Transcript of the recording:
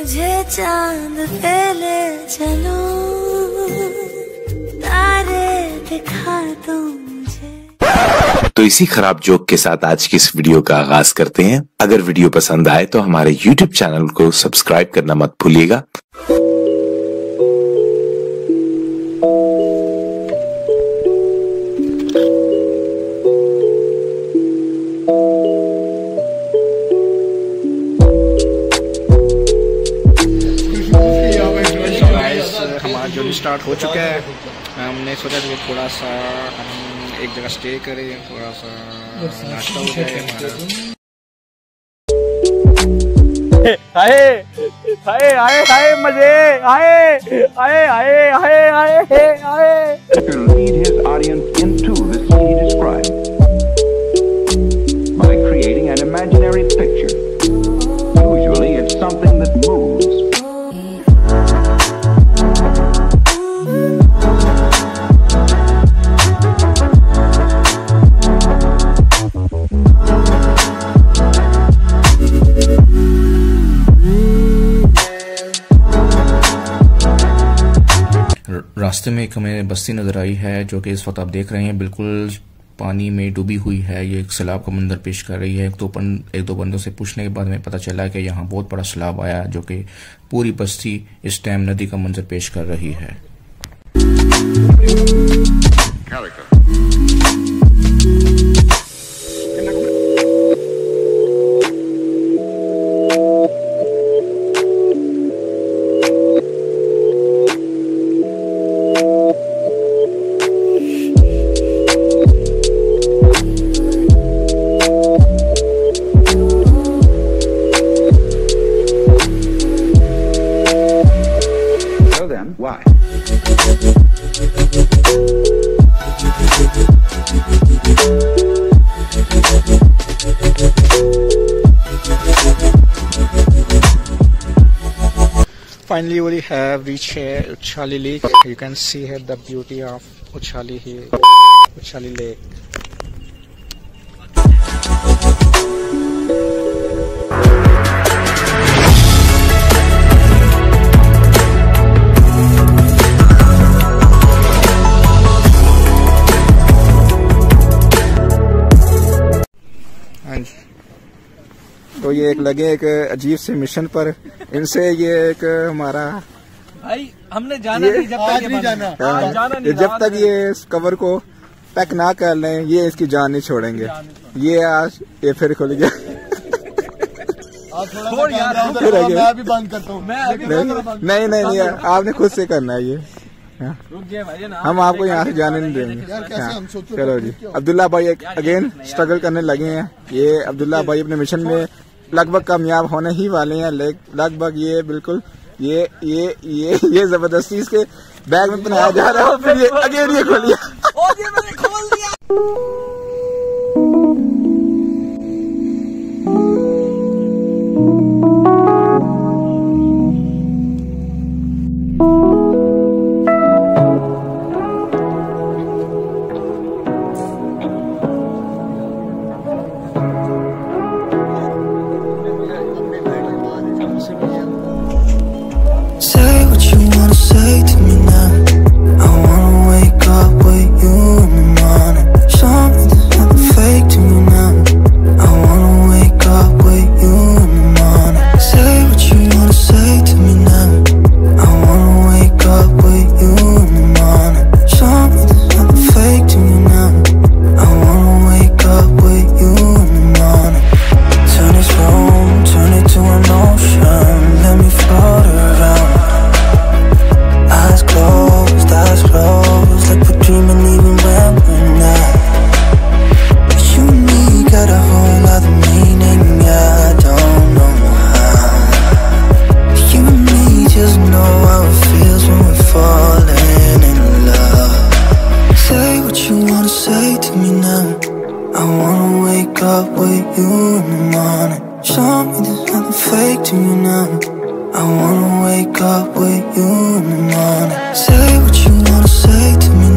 مجھے چاند پہ لے چلو۔ تارے دکھا دو تو اسی خراب جوک کے ساتھ آج کی اس ویڈیو کا آغاز کرتے ہیں۔ اگر ویڈیو پسند آئے تو ہمارے یوٹیوب چینل کو سبسکرائب کرنا مت بھولیے گا۔ جو اسٹارٹ ہو چکا ہے ہم نے سوچا کہ تھوڑا سا ہم ایک جگہ سٹے کریں تھوڑا سا ناشتہ ہو جائے آئے آئے آئے آئے مزے آئے آئے آئے آئے آئے آئے راستے میں ایک ہمیں بستی نظر آئی ہے جو کہ اس وقت آپ دیکھ رہے ہیں۔ بالکل پانی میں ڈوبی ہوئی ہے۔ یہ ایک سلاب کا منظر پیش کر رہی ہے۔ ایک دو پن، ایک دو بندوں سے پوچھنے کے بعد ہمیں پتہ چلا کہ یہاں بہت بڑا سیلاب آیا جو کہ پوری بستی اس ٹائم ندی کا منظر پیش کر رہی ہے۔ Finally, we have reached here Uchali Lake. You can see here the beauty of Uchali here, Uchali Lake. تو یہ ایک لگے ایک عجیب سے مشن پر۔ ان سے یہ ایک ہمارا بھائی ہم نے جانا نہیں جب ہاں، جب تک یہ اس کور کو پیک نہ کر لیں یہ اس کی جان نہیں چھوڑیں گے۔ یہ آج یہ پھر کھل گیا۔ نہیں نہیں آپ نے خود سے کرنا ہے یہ۔ ہاں۔ ہم آپ کو یہاں سے جانے نہیں دیں گے۔ ہاں۔ چلو جی۔ عبداللہ بھائی اگین اسٹرگل کرنے لگے ہیں۔ یہ عبداللہ بھائی اپنے مشن میں لگ بھگ کامیاب ہونے ہی والے ہیں لگ بھگ یہ بالکل یہ یہ یہ یہ زبردستی اس کے بیگ میں بنایا جا رہا ہے، پھر یہ اگین یہ کھولیا with you in the morning. Show me there's nothing fake to you now. I wanna wake up with you in the morning. Say what you wanna say to me